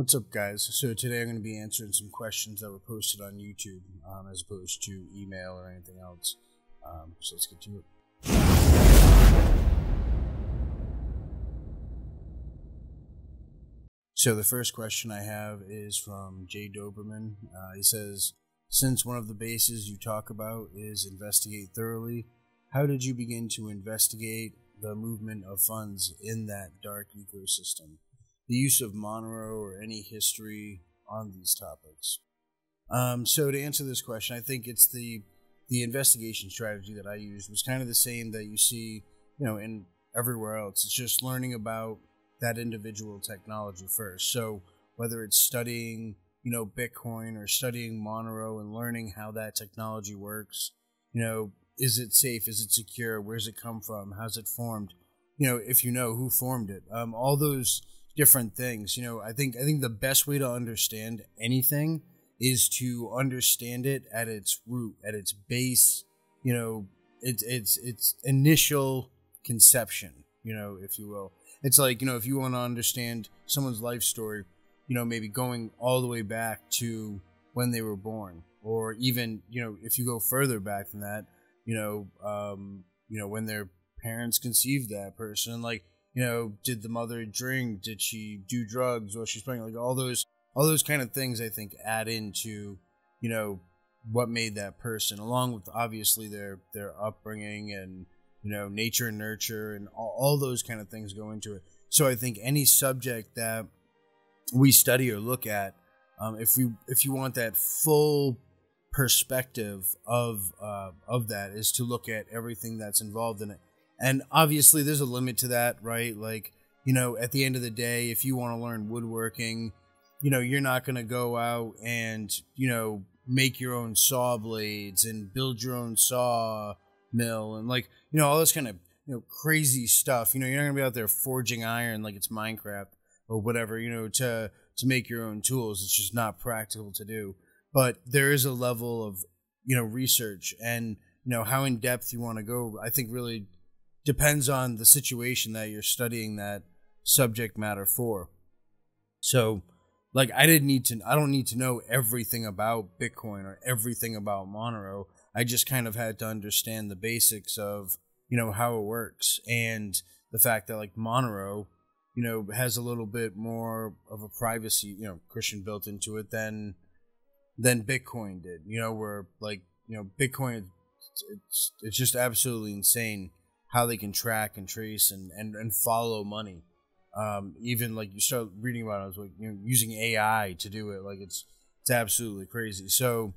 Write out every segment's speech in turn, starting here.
What's up, guys? So today I'm going to be answering some questions that were posted on YouTube, um, as opposed to email or anything else. Um, so let's get to it. So the first question I have is from Jay Dobermann. Uh, he says, "Since one of the bases you talk about is investigate thoroughly, how did you begin to investigate the movement of funds in that dark ecosystem?" The use of Monero or any history on these topics. Um, so to answer this question, I think it's the the investigation strategy that I used was kind of the same that you see, you know, in everywhere else. It's just learning about that individual technology first. So whether it's studying, you know, Bitcoin or studying Monero and learning how that technology works, you know, is it safe? Is it secure? Where's it come from? How's it formed? You know, if you know who formed it, um, all those different things. You know, I think I think the best way to understand anything is to understand it at its root, at its base. You know, it's it's its initial conception. You know, if you will. It's like you know, if you want to understand someone's life story, you know, maybe going all the way back to when they were born, or even you know, if you go further back than that, you know, um, you know, when their parents conceived that person, like you know, did the mother drink? Did she do drugs while she pregnant? Like all those, all those kind of things, I think, add into, you know, what made that person, along with obviously their their upbringing and you know nature and nurture and all, all those kind of things go into it. So I think any subject that we study or look at, um, if we if you want that full perspective of uh, of that, is to look at everything that's involved in it and obviously, there's a limit to that, right? Like, you know, at the end of the day, if you want to learn woodworking, you know, you're not going to go out and, you know, make your own saw blades and build your own saw mill and like, you know, all this kind of, you know, crazy stuff. You know, you're not going to be out there forging iron like it's Minecraft or whatever, you know, to to make your own tools. It's just not practical to do. But there is a level of, you know, research and, you know, how in depth you want to go. I think really depends on the situation that you're studying that subject matter for. So, like, I didn't need to, I don't need to know everything about Bitcoin or everything about Monero. I just kind of had to understand the basics of, you know, how it works and the fact that, like, Monero, you know, has a little bit more of a privacy, you know, Christian built into it than, than Bitcoin did, you know, where, like, you know, Bitcoin, it's, it's just absolutely insane how they can track and trace and, and, and follow money. Um, even like you start reading about it, I was like, you know, using AI to do it, like it's it's absolutely crazy. So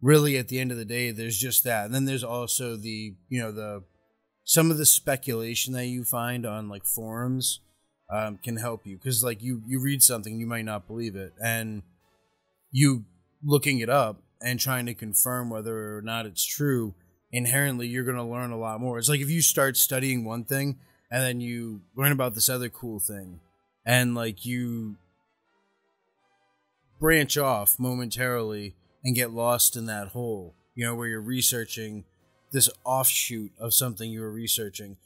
really at the end of the day, there's just that. And then there's also the, you know, the some of the speculation that you find on like forums um, can help you because like you you read something you might not believe it and you looking it up and trying to confirm whether or not it's true inherently you're going to learn a lot more. It's like if you start studying one thing and then you learn about this other cool thing and like you branch off momentarily and get lost in that hole, you know, where you're researching this offshoot of something you were researching.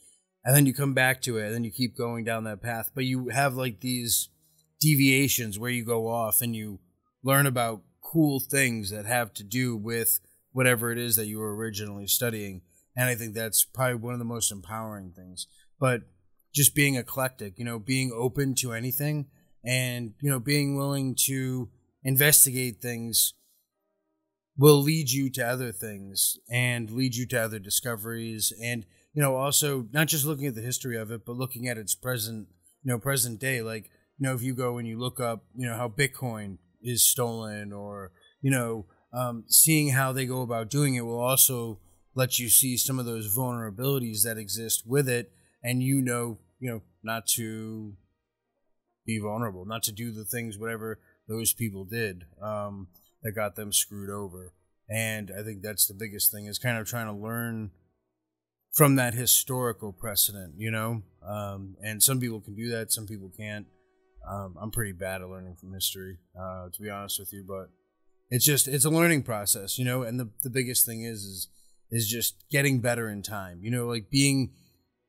And then you come back to it and then you keep going down that path. But you have like these deviations where you go off and you learn about cool things that have to do with whatever it is that you were originally studying. And I think that's probably one of the most empowering things. But just being eclectic, you know, being open to anything and, you know, being willing to investigate things will lead you to other things and lead you to other discoveries and you know also not just looking at the history of it but looking at its present you know present day like you know if you go and you look up you know how bitcoin is stolen or you know um, seeing how they go about doing it will also let you see some of those vulnerabilities that exist with it, and you know, you know, not to be vulnerable, not to do the things whatever those people did um, that got them screwed over. And I think that's the biggest thing is kind of trying to learn from that historical precedent, you know. Um, and some people can do that, some people can't. Um, I'm pretty bad at learning from history, uh, to be honest with you, but it's just it's a learning process, you know. And the the biggest thing is is is just getting better in time, you know, like being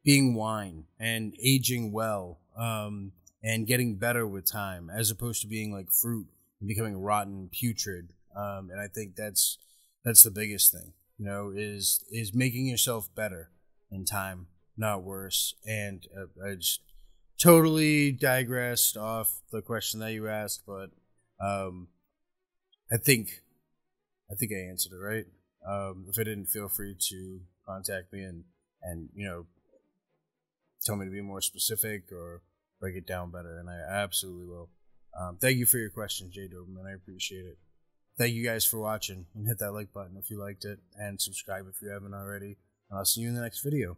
being wine and aging well, um, and getting better with time, as opposed to being like fruit and becoming rotten, putrid. Um, and I think that's that's the biggest thing, you know, is is making yourself better in time, not worse. And uh, I just totally digressed off the question that you asked, but um, I think I think I answered it right. Um, if I didn't, feel free to contact me and and you know tell me to be more specific or break it down better, and I absolutely will. Um, thank you for your question, Jay Dobermann. I appreciate it. Thank you guys for watching, and hit that like button if you liked it, and subscribe if you haven't already. And I'll see you in the next video.